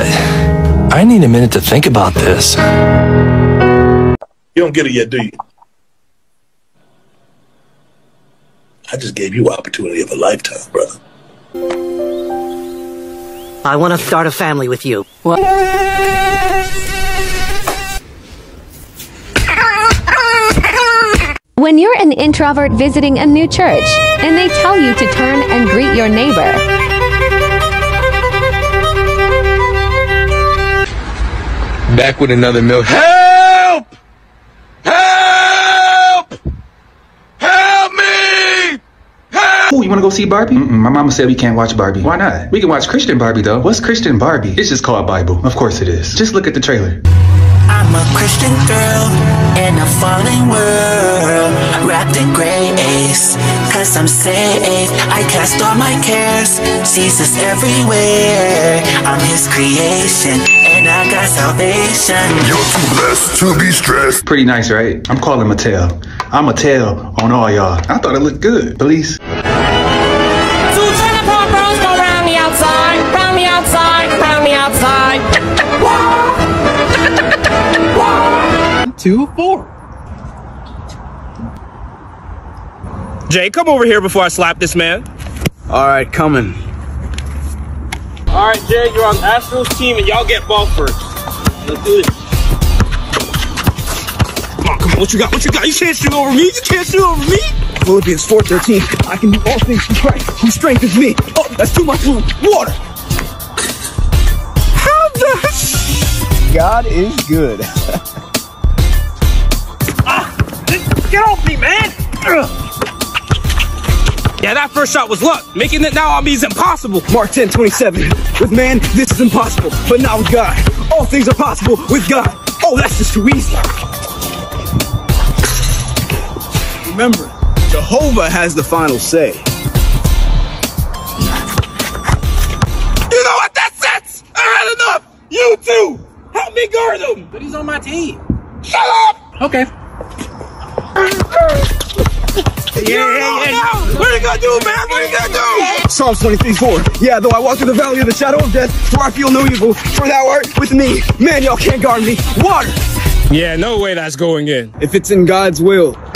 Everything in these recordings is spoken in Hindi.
I, I need a minute to think about this. You don't get it yet, do you? I just gave you opportunity of a lifetime, brother. I want to start a family with you. What? When you're an introvert visiting a new church and they tell you to turn and greet your neighbor, Back with another milk. Help! Help! Help me! Oh, you want to go see Barbie? Mm-mm, my mama said we can't watch Barbie. Why not? We can watch Christian Barbie though. What's Christian Barbie? It's just called Bible. Of course it is. Just look at the trailer. I'm a Christian girl in a fallen world, Cause I'm safe, I cast all my cares. Jesus everywhere, I'm his creation, and I got salvation. You're too blessed to be stressed. Pretty nice, right? I'm calling Mattel. I'm Mattel on all y'all. I thought it looked good. Police. Two trailer park bros go round the outside, round the outside, round the outside. Two, four. Jay, come over here before I slap this man. All right, coming. All right, Jay, you're on Astro's team, and y'all get ball first. Let's do this. Come on, come on. What you got? What you got? You can't shoot over me. You can't shoot over me. Philippians 4:13. I can do all things through Christ who strengthens me. Oh, that's too much room. Water. How the? God is good. Ah, get off me, man! Ugh. Yeah, that first shot was luck. Making it now on me is impossible. Mark 10, 27. With man, this is impossible. But not with God. All things are possible with God. Oh, that's just too easy. Remember, Jehovah has the final say. You know what? That's it! I had enough! You too! Help me guard him! But he's on my team. Shut up! Okay. Yeah, yeah, yeah. What are you gonna do, man? What are you gonna do? Psalms 23 4. Yeah, though I walk through the valley of the shadow of death, for I feel no evil, for thou art with me. Man, y'all can't guard me. Water! Yeah, no way that's going in. If it's in God's will. What?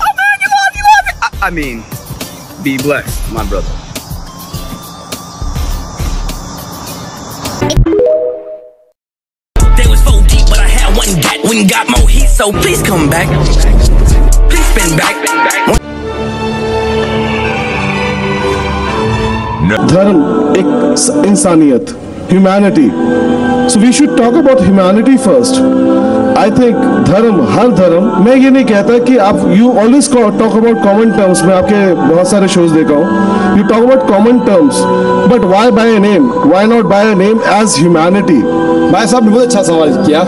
Oh man, you love, you love it! I, I mean, be blessed, my brother. When got more heat, so please come back. Please spin back. धर्म एक इंसानियत humanity so we should talk about humanity first I think धर्म हर धर्म मैं ये नहीं कहता कि आप you always talk about common terms मैं आपके बहुत सारे शोज़ देखा हूँ you talk about common terms but why by name why not by name as humanity भाई साहब ने बहुत अच्छा सवाल किया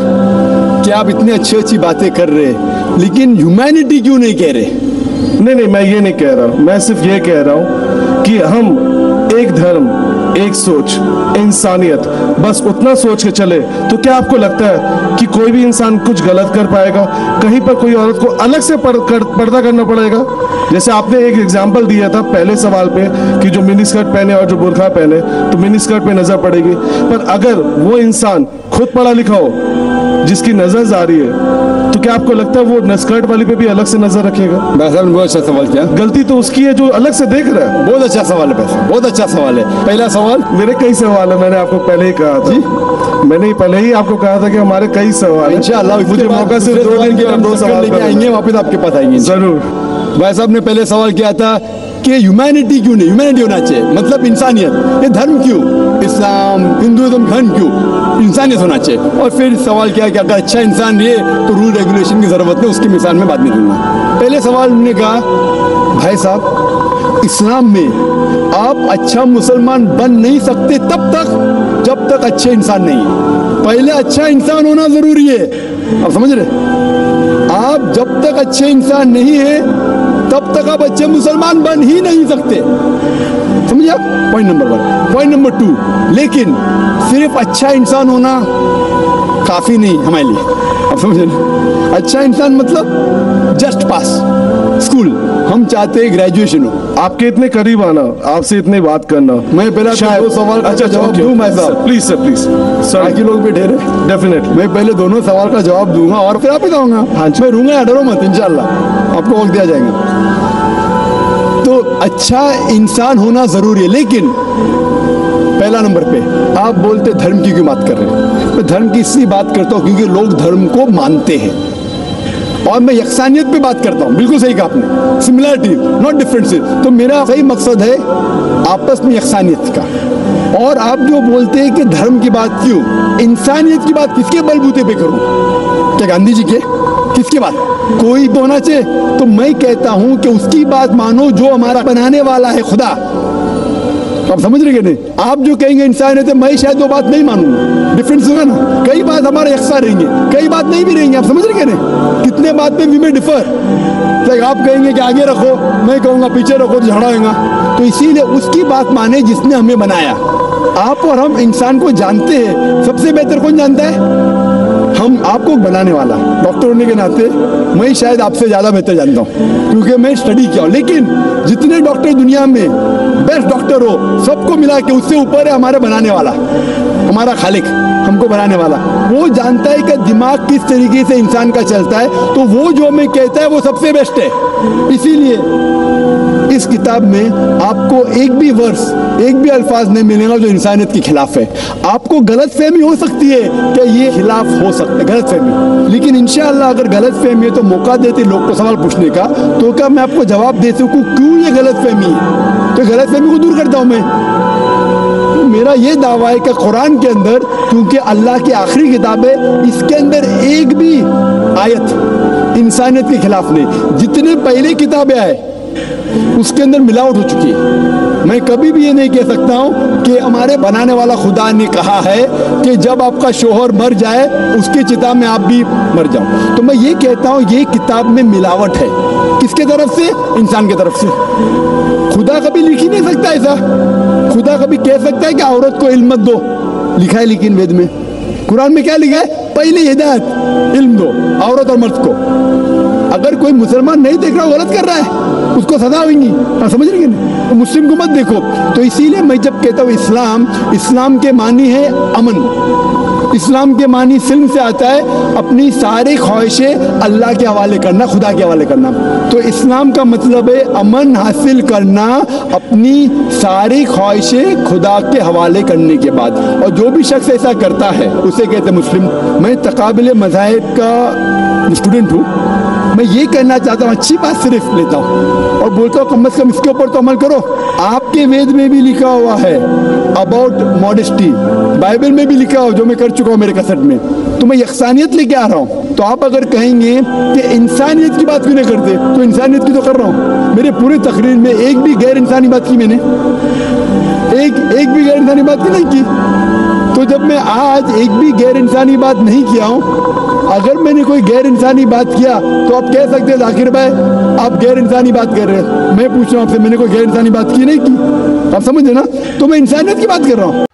कि आप इतनी अच्छी अच्छी बातें कर रहे हैं, लेकिन ह्यूमैनिटी क्यों नहीं कह रहे? नहीं नहीं, मैं ये नहीं कह रहा हूँ। मैं सिर्फ़ ये कह रहा हूँ कि हम एक धर्म एक सोच इंसानियत। बस उतना सोच के चले तो क्या आपको लगता है कि कोई भी इंसान कुछ गलत कर पाएगा? कहीं पर कोई औरत को अलग से पर्दा करना पड़ेगा? जैसे आपने एक एग्ज़ाम्पल दिया था पहले सवाल पे कि जो मिनी स्कर्ट पहने और जो बुरखा पहने तो मिनी स्कर्ट पे नज़र पड़ेगी। पर अगर वो इंसान खुद पढ़ा लिखा हो जिसकी नज़र जा रही है तो क्या आपको लगता है वो नस्कर्ट वाली पे भी अलग से नज़र रखेगा? साहब बहुत अच्छा सवाल किया। गलती तो उसकी है जो अलग से देख रहा है। बहुत अच्छा सवाल है बहुत अच्छा सवाल है। पहला सवाल मेरे कई सवाल है मैंने आपको पहले ही कहा था। मैंने ही पहले ही आपको कहा था कि हमारे कई सवाल हैं। इंशाअल्लाह इसके मुझे मौका दूसरे दो दिन के हम दो सवाल लेके आएँगे वापस आपके पास आएँगे। ज़रूर। भाई साहब ने पहले सवाल किया था कि ह्यूमैनिटी क्यों नहीं? ह्यूमैनिटी होना चाहिए। मतलब इंसानियत। ये धर्म क्यों? इस्लाम हिंदुज्म धर्म क्यों? इंसानियत होना चाहिए। और फिर सवाल किया कि अगर अच्छा इंसान रहे तो रूल रेगुलेशन की ज़रूरत है उसकी मिसाल में बाद में दूँगा। पहले सवाल ने कहा भाई साहब इस्लाम में आप अच्छा मुसलमान बन नहीं सकते तब तक, जब तक अच्छे इंसान नहीं पहले अच्छा इंसान होना ज़रूरी है। आप समझ रहे? आप जब तक अच्छे इंसान नहीं है, तब तक आप अच्छे मुसलमान बन ही नहीं सकते। समझिए point number one point number two लेकिन सिर्फ़ अच्छा इंसान होना काफ़ी नहीं हमारे लिए। आप समझ रहे अच्छा इंसान मतलब जस्ट पास स्कूल हम चाहते हैं ग्रेजुएशन हो। आपके इतने करीब आना आपसे इतने बात करना। मैं पहले शायद- दो सवाल का अच्छा, जवाब दूँ मैं साहब। प्लीज़ सर प्लीज़ सर बाकी लोग बैठे रहे डेफिनेटली मैं पहले दोनों सवाल का जवाब दूँगा और फिर आप ही कहूँगा हाँ मैं रूँगा डरो मत इंशाल्लाह। आपको वक्त दिया जाएगा। तो अच्छा इंसान होना ज़रूरी है लेकिन पहला नंबर पे। आप बोलते धर्म की क्यों बात कर रहे हैं? मैं धर्म की इसलिए बात करता हूँ क्योंकि लोग धर्म को मानते हैं। और मैं यकसानियत पे बात करता हूँ। बिल्कुल सही कहा आपने। सिमिलरिटी नॉट डिफरेंसेस तो मेरा सही मकसद है आपस में यकसानियत का। और आप जो बोलते हैं कि धर्म की बात क्यों? इंसानियत की बात किसके बलबूते पे करूँ? क्या गांधी जी के? किसकी बात? कोई तो होना चाहिए। तो मैं कहता हूँ कि उसकी बात मानो जो हमारा बनाने वाला है खुदा। आप समझ रहे नहीं? आप जो कहेंगे इंसानियत है तो मैं शायद वो बात नहीं मानूँगा। डिफरेंस होगा ना? कई बात हमारे यकसा रहेंगे। कई बात नहीं भी रहेंगे। आप समझ रहे नहीं? कितने बात में वी में डिफर लाइक आप कहेंगे कि आगे रखो, मैं कहूँगा, पीछे रखो तो झगड़ा होगा तो इसीलिए उसकी बात माने जिसने हमें बनाया। आप और हम इंसान को जानते हैं। सबसे बेहतर कौन जानता है? हम आपको बनाने वाला डॉक्टर होने के नाते मैं शायद आपसे ज़्यादा बेहतर जानता हूँ, क्योंकि मैं स्टडी किया हूँ। लेकिन जितने डॉक्टर दुनिया में बेस्ट डॉक्टर हो, सबको मिला के उससे ऊपर है हमारे बनाने वाला, हमारा खालिक, हमको बनाने वाला। वो जानता है कि दिमाग किस तरीके से इंसान का चलता है तो वो जो हमें कहता है वो सबसे बेस्ट है। इसीलिए इस किताब में आपको एक भी वर्ष, एक भी अल्फाज नहीं मिलेगा जो इंसानियत के खिलाफ है। आपको गलत फहमी हो सकती है कि ये खिलाफ हो सकता है गलत फहमी लेकिन इंशाल्लाह अगर गलत फहमी है तो मौका देते लोग को सवाल पूछने का तो क्या मैं आपको जवाब दे सकूँ क्यों ये गलत फहमी है? तो गलत फहमी को दूर करता हूँ मैं। मेरा ये दावा है कि कुरान के अंदर, क्योंकि अल्लाह की आखिरी किताब है, इसके अंदर एक भी आयत इंसानियत के खिलाफ नहीं। जितने पहले किताबें आए उसके अंदर मिलावट हो चुकी है। मैं कभी भी ये नहीं कह सकता हूँ कि हमारे बनाने वाला खुदा ने कहा है कि जब आपका शोहर मर जाए, उसकी चिता में आप भी मर जाओ। तो मैं ये कहता हूँ, ये किताब में मिलावट है। किसके तरफ़ से? इंसान की तरफ़ से। खुदा कभी लिख ही नहीं सकता ऐसा। खुदा कभी कह सकता है कि औरत को इल्म दो। लिखा है लेकिन वेद में। कुरान में क्या लिखा है? पहले हिदायत, इल्म दो, औरत और मर्द को। अगर कोई मुसलमान नहीं देख रहा, गलत कर रहा है, उसको सजा होगी। आप समझ रहे हैं तो मुस्लिम को मत देखो। तो इसीलिए मैं जब कहता हूँ, इस्लाम इस्लाम के मानी है अमन। इस्लाम के मानी सिल्म से आता है अपनी सारी ख्वाहिशें अल्लाह के हवाले करना, खुदा के हवाले करना। तो इस्लाम का मतलब है अमन हासिल करना अपनी सारी ख्वाहिशें खुदा के हवाले करने के बाद। और जो भी शख्स ऐसा करता है, उसे कहते मुस्लिम। मैं तकाबिल मजाहब का स्टूडेंट हूँ। मैं ये कहना चाहता हूँ, अच्छी बात सिर्फ़ लेता हूँ। और बोलता हूँ, कम अज कम इसके ऊपर तो अमल करो। आपके वेद में भी लिखा हुआ है अबाउट मॉडेस्टी बाइबल में भी लिखा हुआ जो मैं कर चुका हूँ मेरे कसट में। तो मैं यकसानियत लेके आ रहा हूँ। तो आप अगर कहेंगे कि इंसानियत की बात क्यों नहीं करते तो इंसानियत की तो कर रहा हूँ। मेरे पूरे तकरीर में एक भी गैर इंसानी बात की मैंने। एक एक भी गैर इंसानी बात की नहीं की। तो जब मैं आज एक भी गैर इंसानी बात नहीं किया हूँ अगर मैंने कोई गैर इंसानी बात किया तो आप कह सकते हैं, जाकिर भाई, आप गैर इंसानी बात कर रहे हैं। मैं पूछ रहा हूँ, आपसे, मैंने कोई गैर इंसानी बात की नहीं की? आप समझे ना? तो मैं इंसानियत की बात कर रहा हूँ।